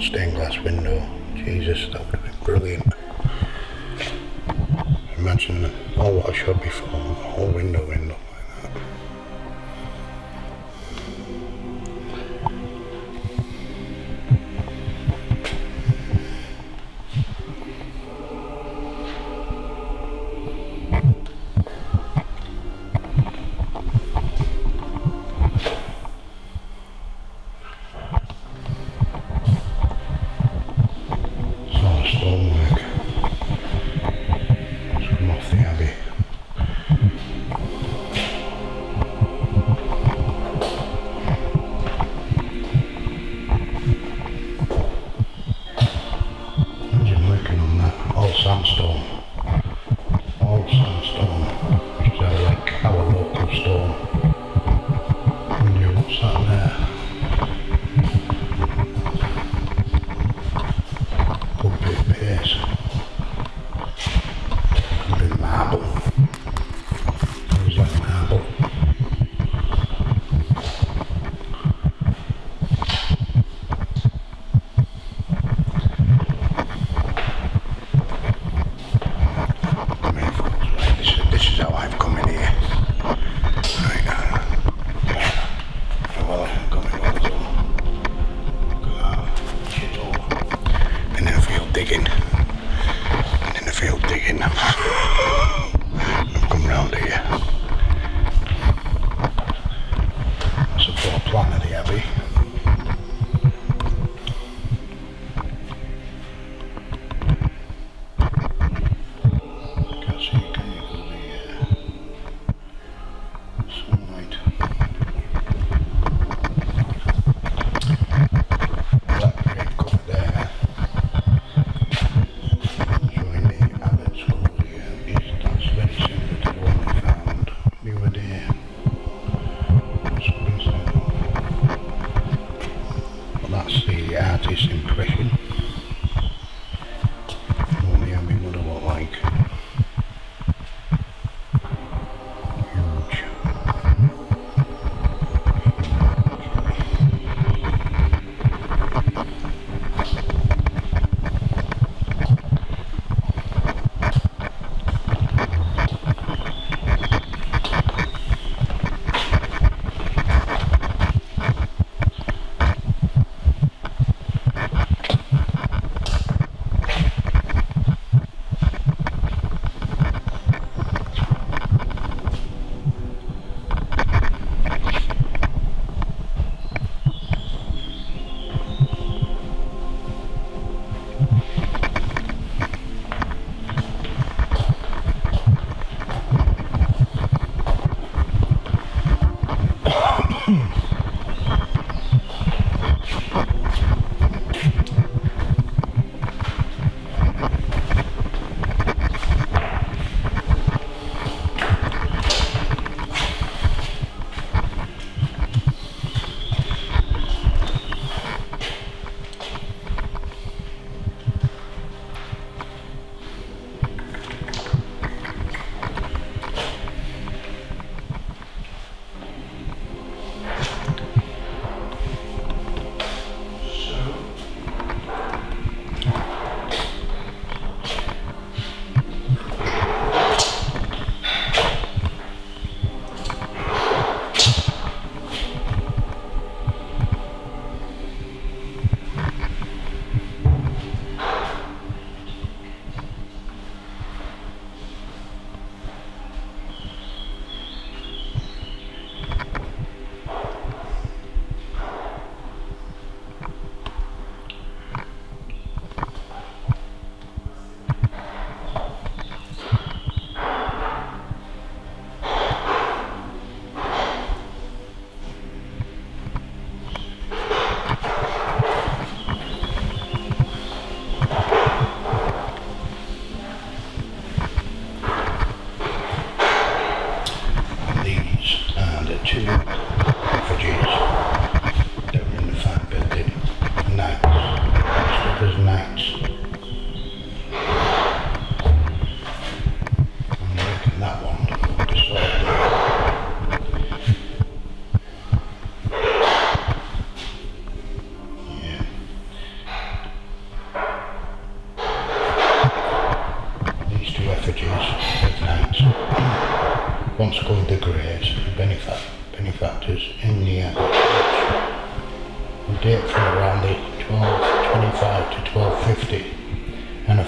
stained glass window. Jesus, that would have been brilliant. Imagine all what I showed before, the whole window window.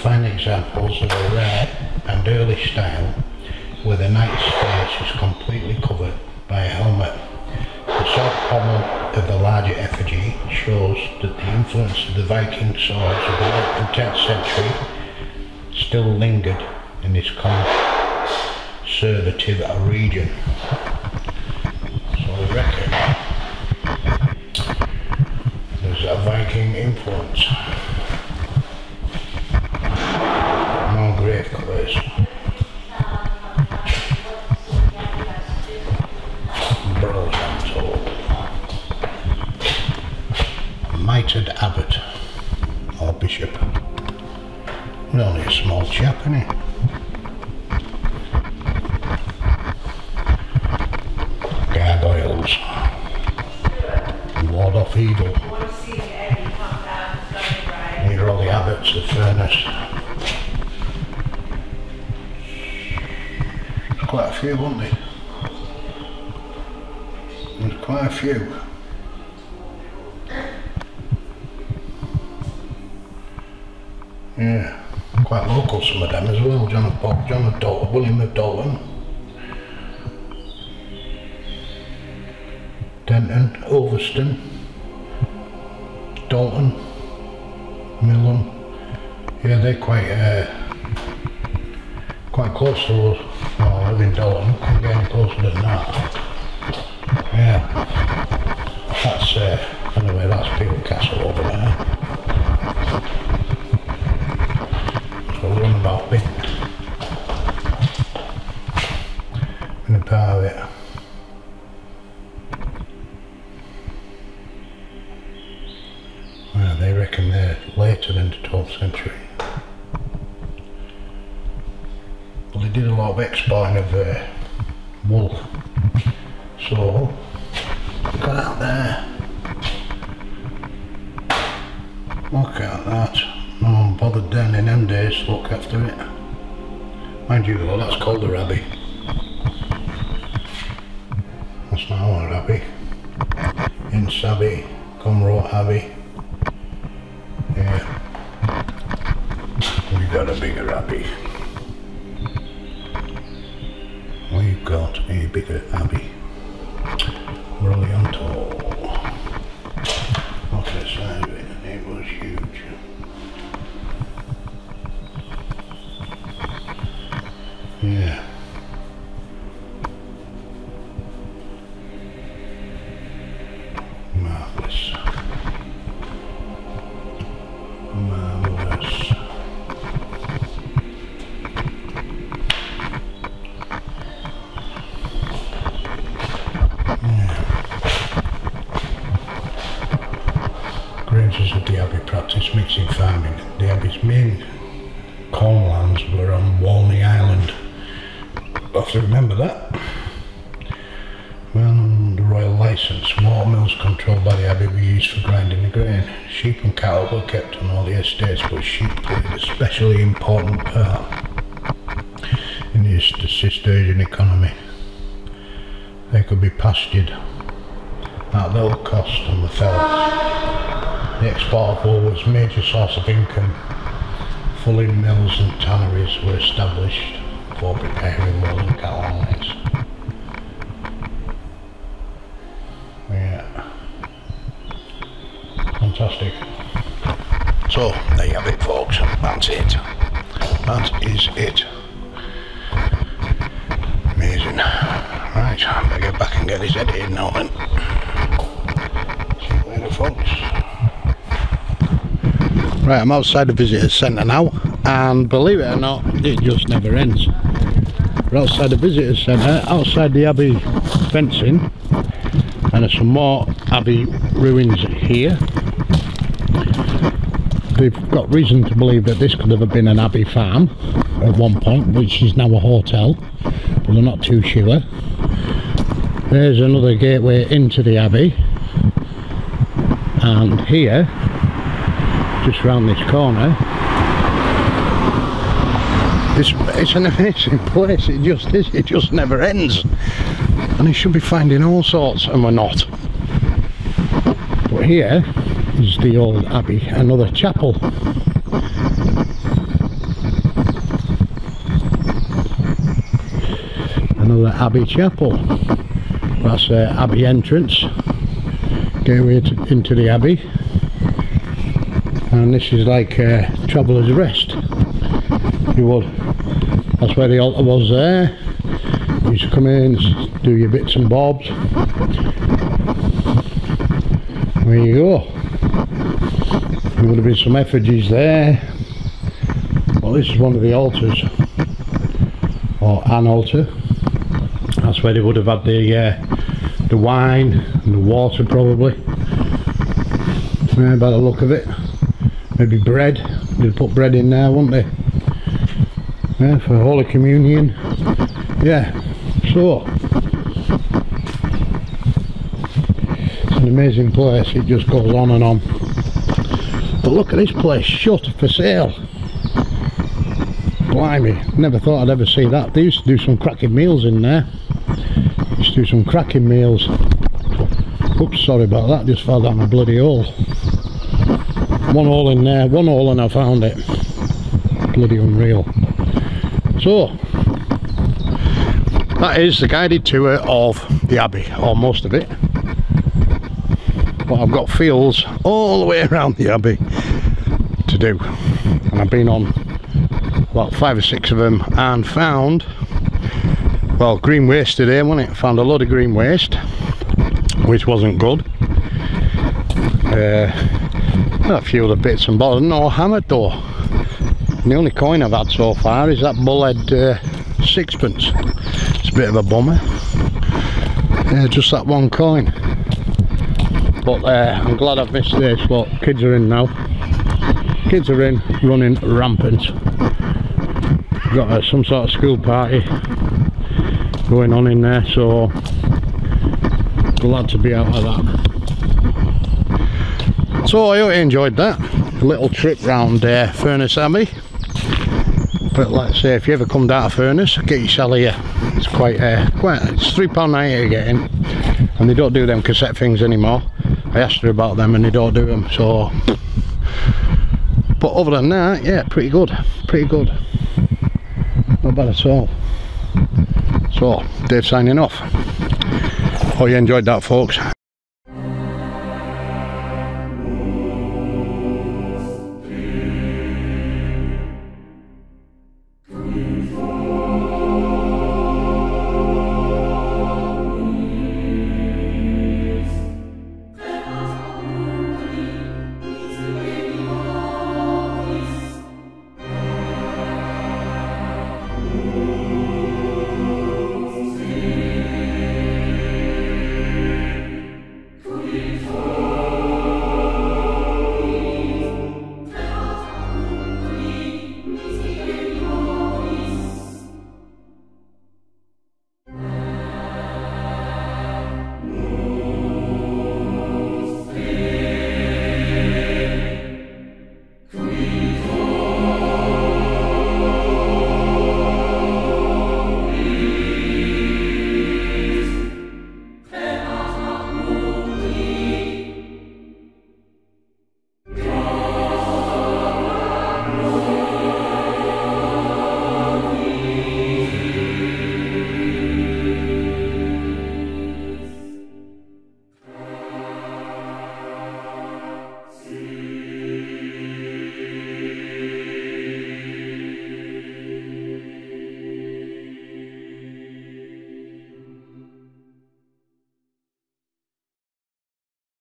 Find examples of a rare and early style where the knight's face is completely covered by a helmet. The sword pommel of the larger effigy shows that the influence of the Viking swords of the 9th and 10th century still lingered in this conservative region. So we reckon there's a Viking influence. Abbots of Furness. Quite a few, weren't they? There's quite a few. Yeah, quite local some of them as well. John of Bob, John of Dalton, William of Dalton. Denton, Ulverston, Dalton, Millom. Yeah, they're quite uh, quite close to us. Well, I live in can't get any closer than that. Yeah, that's uh, anyway. That's Piel Castle over there. So we're on about bit in a part of it. Well, they reckon they're later than the 12th century. Well, they did a lot of exporting of uh, wool. So, look at that there. Look at that. No one bothered then in them days to look after it. Mind you though, that's called a abbey. That's not our abbey. Ince Abbey, Comroe Abbey. Got a bigger abbey. We've got a bigger abbey. Really on tall. Look at the side of it, it was huge. Yeah. Marvelous. To remember that. Well, under royal licence, Water mills controlled by the Abbey were used for grinding the grain. Sheep and cattle were kept on all the estates, but sheep played a especially important part in the Cistercian economy. They could be pastured at low cost on the fells. The export of wool was a major source of income. Fulling mills and tanneries were established for. Yeah. Fantastic. So, there you have it folks. That's it. That is it. Amazing. Right, I better get back and get this edited now then. See you later folks. Right, I'm outside the visitor centre now, and believe it or not, it just never ends. We're outside the visitor centre, outside the Abbey fencing, and there's some more Abbey ruins here. They've got reason to believe that this could have been an Abbey farm at one point, which is now a hotel, but they're not too sure. There's another gateway into the Abbey, and here just round this corner It's, it's an amazing place, it just is, it just never ends. And it should be finding all sorts, and we're not. But here is the old abbey, another chapel. Another abbey chapel. That's the abbey entrance. Gateway into the abbey. And this is like uh, traveller's rest. You would. That's where the altar was there. You used to come in, do your bits and bobs. There you go. There would have been some effigies there. Well, this is one of the altars, or an altar. That's where they would have had the uh, the wine and the water, probably. Yeah, by the look of it, maybe bread. They'd put bread in there, wouldn't they? Yeah, for Holy Communion. Yeah. So, it's an amazing place. It just goes on and on. But look at this place, shut for sale. Blimey, never thought I'd ever see that. They used to do some cracking meals in there. Used to do some cracking meals. Oops, sorry about that, just fell down a bloody hole. One hole in there, one hole and I found it. Bloody unreal. So, that is the guided tour of the Abbey, or most of it. But I've got fields all the way around the Abbey to do. And I've been on about five or six of them and found, well, green waste today, wasn't it? Found a lot of green waste, which wasn't good. Uh, a few other bits and bobs, no hammer though. The only coin I've had so far is that bullhead uh, sixpence. It's a bit of a bummer. Yeah, just that one coin. But uh, I'm glad I've missed this. Look, kids are in now. Kids are in, running rampant. Got uh, some sort of school party going on in there, so glad to be out of that. So I hope you enjoyed that little trip round uh, Furness Abbey. But like I say, if you ever come down to Furness, get yourself here. It's quite, uh, quite, it's three pound ninety to get in, and they don't do them cassette things anymore. I asked her about them, and they don't do them. So, but other than that, yeah, pretty good, pretty good. Not bad at all. So, Dave signing off. Hope you enjoyed that, folks.